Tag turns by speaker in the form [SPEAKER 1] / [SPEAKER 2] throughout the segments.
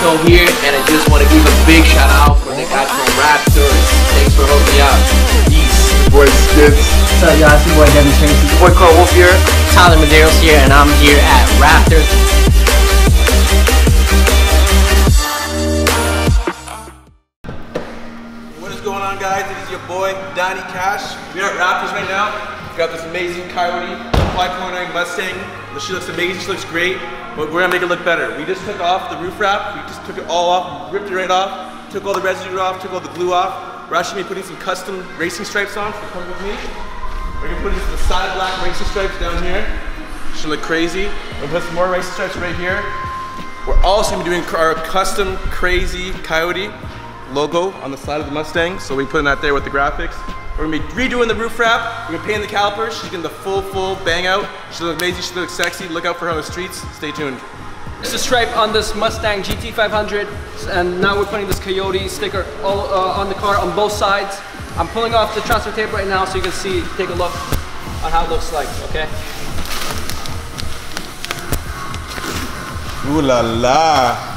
[SPEAKER 1] Snow here, and I just want to give a big shout out for the guys from Wraptor. Thanks for hooking me up. Peace.
[SPEAKER 2] Boy Skits.
[SPEAKER 3] What's up, y'all? It's your boy Devin Tracy.
[SPEAKER 1] Boy Carl Wolf here.
[SPEAKER 3] Tyler Medeiros here, and I'm here at Wraptors.
[SPEAKER 4] What is going on, guys? It is your boy Donnie Cash. We're at Wraptors right now. We got this amazing Coyote 5.9 Mustang. She looks amazing. She looks great. But we're gonna make it look better. We just took off the roof wrap. We just took it all off, ripped it right off, took all the residue off, took all the glue off. We're actually putting some custom racing stripes on. So come with me. We're gonna put some solid black racing stripes down here. Should look crazy. We're gonna put some more racing stripes right here. We're also gonna be doing our custom crazy Coyote logo on the side of the Mustang. So we putting that there with the graphics. We're gonna be redoing the roof wrap. We're gonna paint the calipers. She's getting the full, full bang out. She looks amazing. She looks sexy. Look out for her on the streets. Stay tuned.
[SPEAKER 5] It's a stripe on this Mustang GT500, and now we're putting this Coyote sticker all uh, on the car on both sides. I'm pulling off the transfer tape right now so you can see, take a look on how it looks like, okay?
[SPEAKER 2] Ooh la la.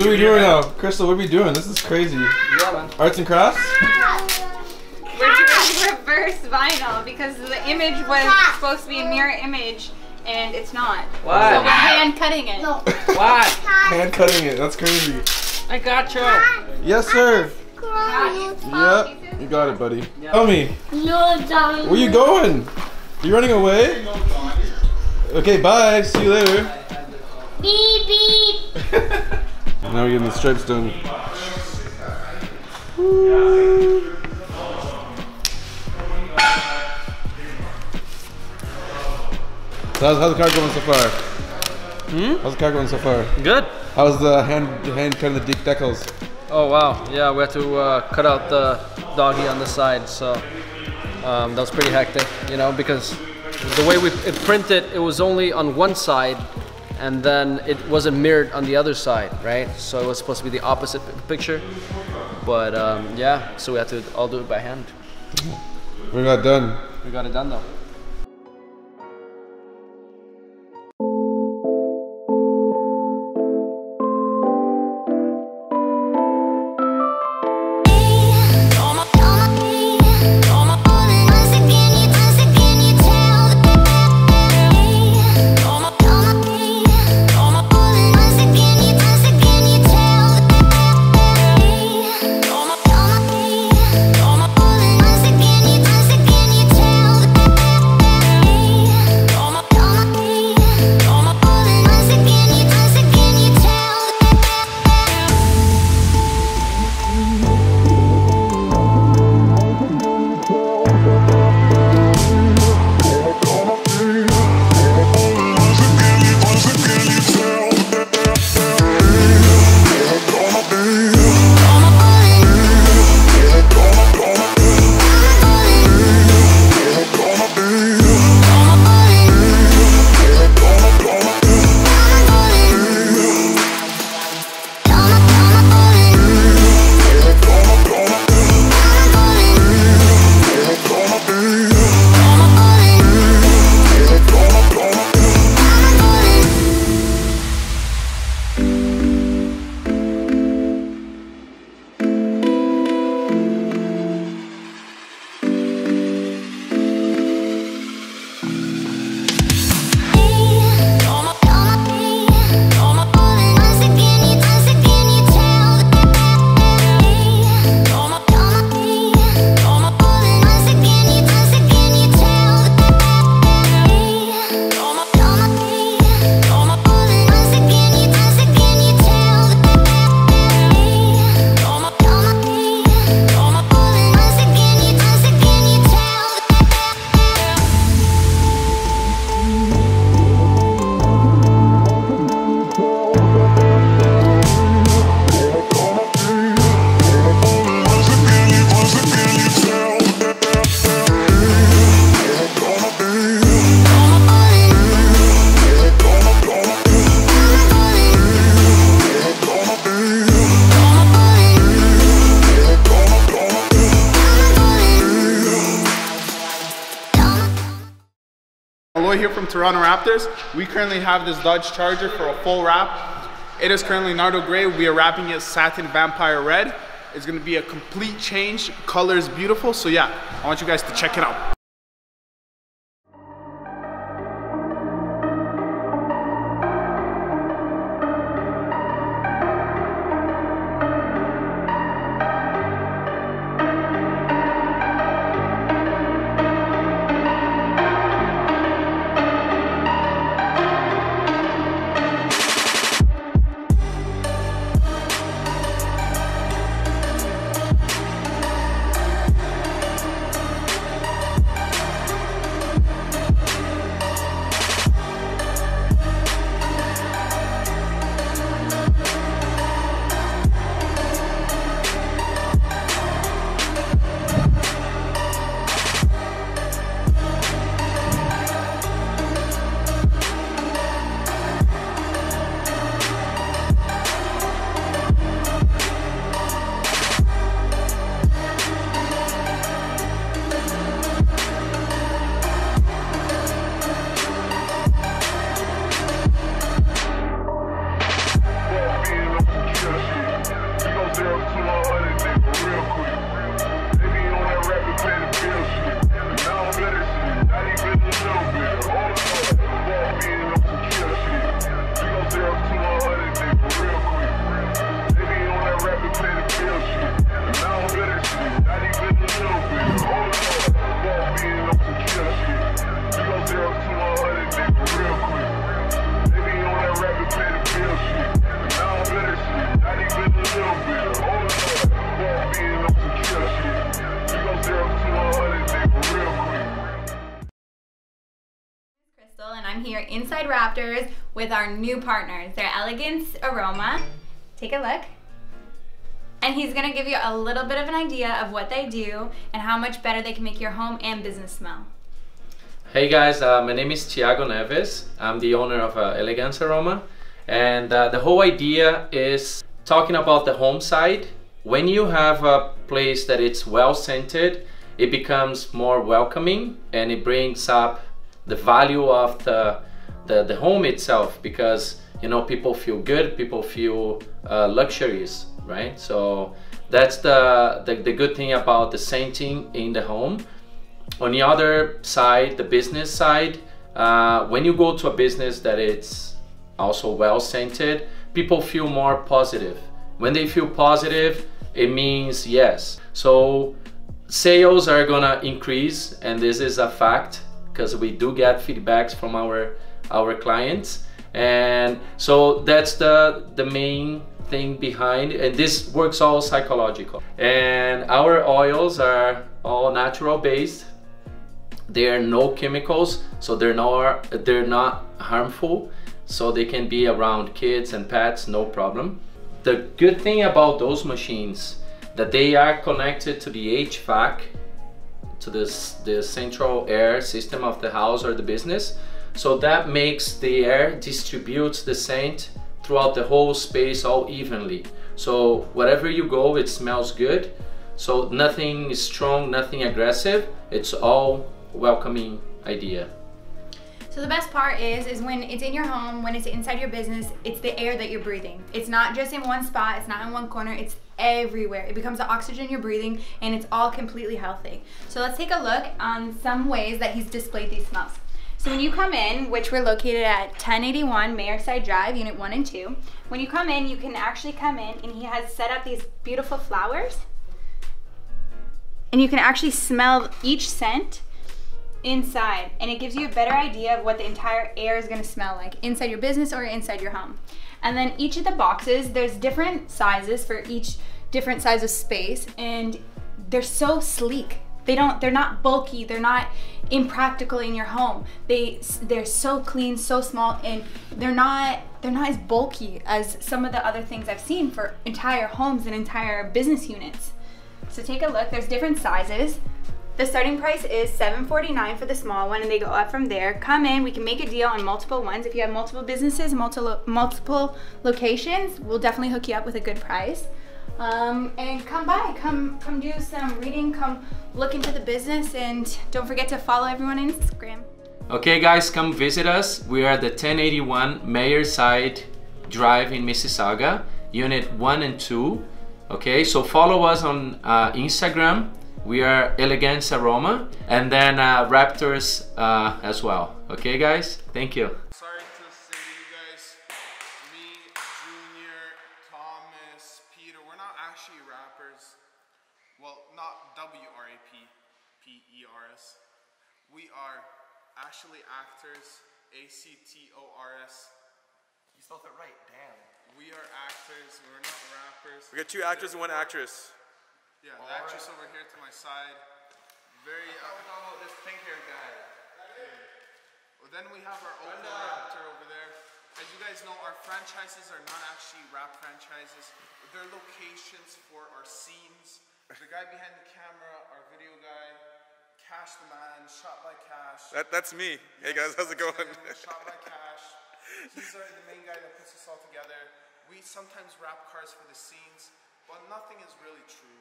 [SPEAKER 2] What are we doing now? Crystal, what are we doing? This is crazy.
[SPEAKER 5] Yeah.
[SPEAKER 2] Arts and crafts?
[SPEAKER 6] We're doing reverse vinyl because the image was supposed to be a mirror image and it's not.
[SPEAKER 5] Why?
[SPEAKER 6] So we're hand cutting it.
[SPEAKER 5] Why?
[SPEAKER 2] Hand cutting it. That's crazy.
[SPEAKER 5] I got you.
[SPEAKER 2] Yes, sir. Yep. You got it, buddy. Tell me,
[SPEAKER 7] No, Johnny.
[SPEAKER 2] where are you going? You running away? Okay, bye. See you later.
[SPEAKER 7] Beep beep.
[SPEAKER 2] Now we're getting the stripes done. So how's, how's the car going so far? Hmm? How's the car going so far?
[SPEAKER 5] Good.
[SPEAKER 2] How's the hand hand cutting the deck decals?
[SPEAKER 5] Oh wow, yeah, we had to uh, cut out the doggy on the side, so um, that was pretty hectic, you know, because the way we it printed, it was only on one side, and then it wasn't mirrored on the other side, right? So it was supposed to be the opposite picture, but um, yeah, so we had to all do it by hand.
[SPEAKER 2] We got done.
[SPEAKER 5] We got it done though.
[SPEAKER 8] Boy here from Toronto Wraptors. We currently have this Dodge Charger for a full wrap. It is currently Nardo Gray. We are wrapping it Satin Vampire Red. It's gonna be a complete change. Color is beautiful. So yeah, I want you guys to check it out.
[SPEAKER 6] Inside Wraptors with our new partners. They're Elegance Aroma. Take a look. And he's gonna give you a little bit of an idea of what they do and how much better they can make your home and business smell.
[SPEAKER 1] Hey guys, uh, my name is Thiago Neves. I'm the owner of uh, Elegance Aroma. And uh, the whole idea is talking about the home side. When you have a place that it's well scented, it becomes more welcoming and it brings up the value of the, the, the home itself because you know people feel good, people feel uh, luxuries, right? So that's the, the, the good thing about the scenting in the home. On the other side, the business side, uh, when you go to a business that it's also well scented, people feel more positive. When they feel positive, it means yes. So sales are gonna increase, and this is a fact because we do get feedbacks from our our clients, and so that's the the main thing behind. And this works all psychological. And our oils are all natural based there are no chemicals so they're not they're not harmful so they can be around kids and pets no problem the good thing about those machines that they are connected to the HVAC to this the central air system of the house or the business so that makes the air distributes the scent throughout the whole space all evenly so wherever you go it smells good so nothing is strong nothing aggressive it's all welcoming idea.
[SPEAKER 6] So the best part is, is when it's in your home, when it's inside your business, it's the air that you're breathing. It's not just in one spot, it's not in one corner, it's everywhere. It becomes the oxygen you're breathing and it's all completely healthy. So let's take a look on some ways that he's displayed these smells. So when you come in, which we're located at 1081 Meyerside Drive, Unit 1 and 2, when you come in, you can actually come in and he has set up these beautiful flowers. And you can actually smell each scent inside and it gives you a better idea of what the entire air is going to smell like inside your business or inside your home. And then each of the boxes, there's different sizes for each different size of space and they're so sleek. They don't they're not bulky, they're not impractical in your home. They they're so clean, so small and they're not they're not as bulky as some of the other things I've seen for entire homes and entire business units. So take a look, there's different sizes. The starting price is $7.49 for the small one and they go up from there. Come in, we can make a deal on multiple ones. If you have multiple businesses, multiple, multiple locations, we'll definitely hook you up with a good price. Um, and come by, come, come do some reading, come look into the business and don't forget to follow everyone on Instagram.
[SPEAKER 1] Okay, guys, come visit us. We are at the 1081 Meyerside Drive in Mississauga, Unit 1 and 2. Okay, so follow us on uh, Instagram. We are Elegance Aroma and then uh, Wraptors uh, as well. Okay, guys, thank you.
[SPEAKER 8] Sorry to say to you guys, me, Junior, Thomas, Peter, we're not actually rappers. Well, not W R A P P E R S. We are actually actors. A C T O R S.
[SPEAKER 9] You spelled it right, damn.
[SPEAKER 8] We are actors. We're not rappers.
[SPEAKER 9] We got two actors and one actress.
[SPEAKER 8] Yeah, the actress over here to my side. Very.
[SPEAKER 9] Oh, this pink hair guy.
[SPEAKER 8] Well, then we have our Opal Raptor over there. As you guys know, our franchises are not actually rap franchises. They're locations for our scenes. The guy behind the camera, our video guy, Cash the Man, shot by Cash.
[SPEAKER 9] That, that's me. Hey guys, how's it going?
[SPEAKER 8] shot by Cash. He's our, the main guy that puts us all together. We sometimes wrap cars for the scenes, but nothing is really true.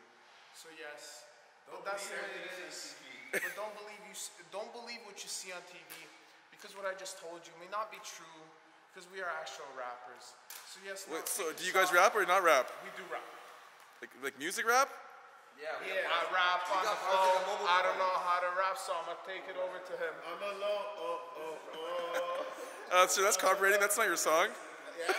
[SPEAKER 8] So yes, but that's the way it is. But don't believe you. Don't believe what you see on TV, because what I just told you may not be true. Because we are actual rappers. So yes. no,
[SPEAKER 9] Wait, so do you guys rap or not rap?
[SPEAKER 8] We do rap.
[SPEAKER 9] Like, like music rap?
[SPEAKER 8] Yeah, yeah, I rap on the flow. I don't know how to rap, so I'm gonna take it over to him. On the low, oh, oh, oh.
[SPEAKER 9] Uh, so that's copywriting. That's not your song.
[SPEAKER 8] Yeah,